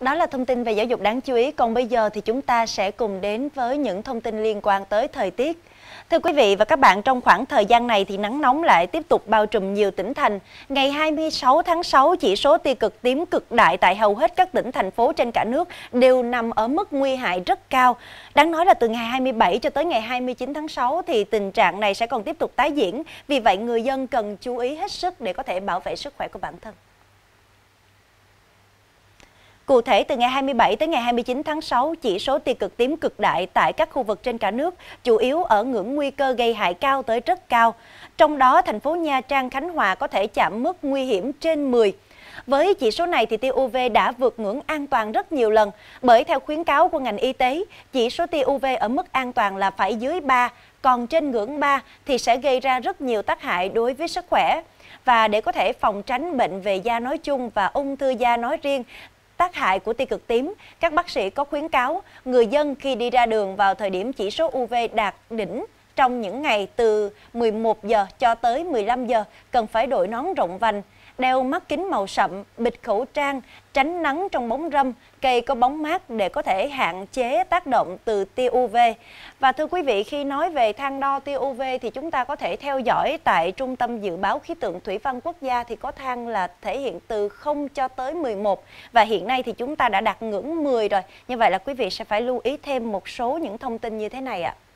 Đó là thông tin về giáo dục đáng chú ý. Còn bây giờ thì chúng ta sẽ cùng đến với những thông tin liên quan tới thời tiết. Thưa quý vị và các bạn, trong khoảng thời gian này thì nắng nóng lại tiếp tục bao trùm nhiều tỉnh thành. Ngày 26 tháng 6, chỉ số tia cực tím cực đại tại hầu hết các tỉnh thành phố trên cả nước đều nằm ở mức nguy hại rất cao. Đáng nói là từ ngày 27 cho tới ngày 29 tháng 6 thì tình trạng này sẽ còn tiếp tục tái diễn. Vì vậy người dân cần chú ý hết sức để có thể bảo vệ sức khỏe của bản thân. Cụ thể, từ ngày 27 tới ngày 29 tháng 6, chỉ số tia cực tím cực đại tại các khu vực trên cả nước, chủ yếu ở ngưỡng nguy cơ gây hại cao tới rất cao. Trong đó, thành phố Nha Trang, Khánh Hòa có thể chạm mức nguy hiểm trên 10. Với chỉ số này thì tia UV đã vượt ngưỡng an toàn rất nhiều lần, bởi theo khuyến cáo của ngành y tế, chỉ số tia UV ở mức an toàn là phải dưới 3, còn trên ngưỡng 3 thì sẽ gây ra rất nhiều tác hại đối với sức khỏe. Và để có thể phòng tránh bệnh về da nói chung và ung thư da nói riêng tác hại của tia cực tím, các bác sĩ có khuyến cáo người dân khi đi ra đường vào thời điểm chỉ số UV đạt đỉnh trong những ngày từ 11 giờ cho tới 15 giờ cần phải đội nón rộng vành, đeo mắt kính màu sậm, bịt khẩu trang, tránh nắng trong bóng râm, cây có bóng mát để có thể hạn chế tác động từ tia UV. Và thưa quý vị, khi nói về thang đo tia UV thì chúng ta có thể theo dõi tại Trung tâm Dự báo Khí tượng Thủy văn Quốc gia thì có thang là thể hiện từ 0 cho tới 11 và hiện nay thì chúng ta đã đạt ngưỡng 10 rồi. Như vậy là quý vị sẽ phải lưu ý thêm một số những thông tin như thế này ạ. À.